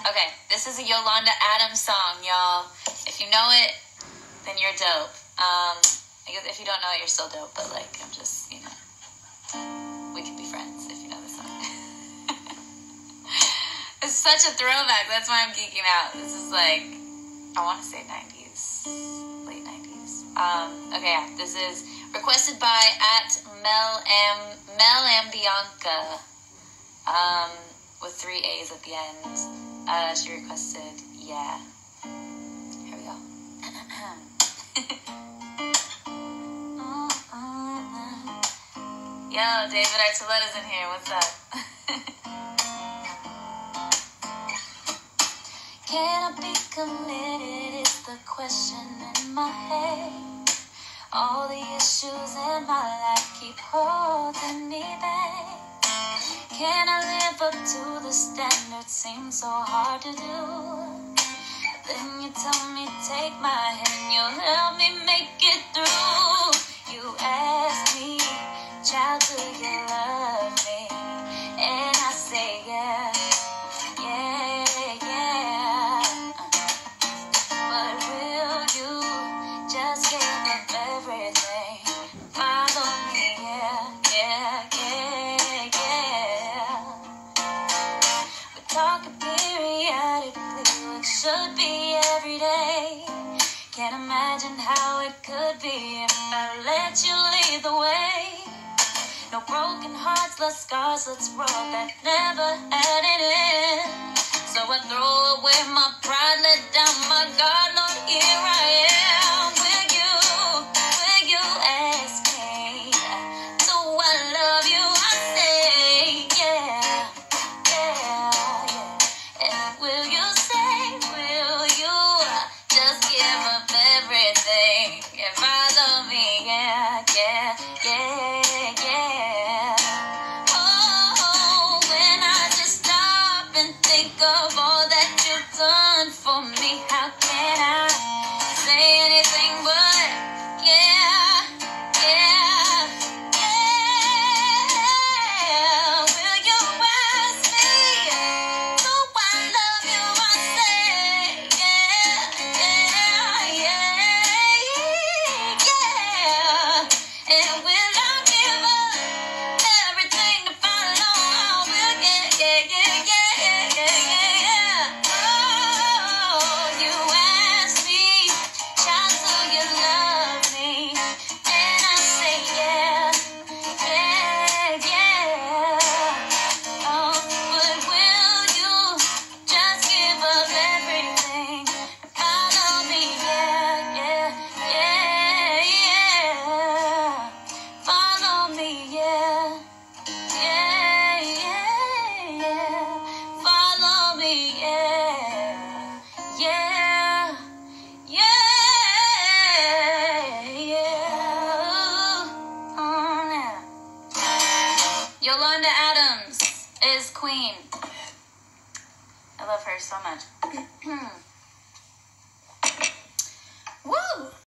Okay, this is a Yolanda Adams song, y'all. If you know it, then you're dope. Um, I guess if you don't know it, you're still dope. But like, I'm just, you know, we could be friends if you know the song. it's such a throwback. That's why I'm geeking out. This is like, I want to say 90s, late 90s. Um, okay, yeah, this is requested by at Mel M Mel M Bianca. Um, with three A's at the end. Uh, she requested, yeah. Here we go. Yo, David Archuleta's in here. What's up? Can I be committed? Is the question in my head. All the issues in my life keep holding me back. Can I to the standard? Seems so hard to do. Then you tell me, take my hand, you'll help me make it Can't imagine how it could be if I let you lead the way. No broken hearts, less scars, let's roll that never had in. So I throw away my pride, let down my guard, Lord, here I am with you. Will you ask me? I love you? I say, yeah, yeah, yeah. And will you think of all that you've done Yolanda Adams is queen. I love her so much.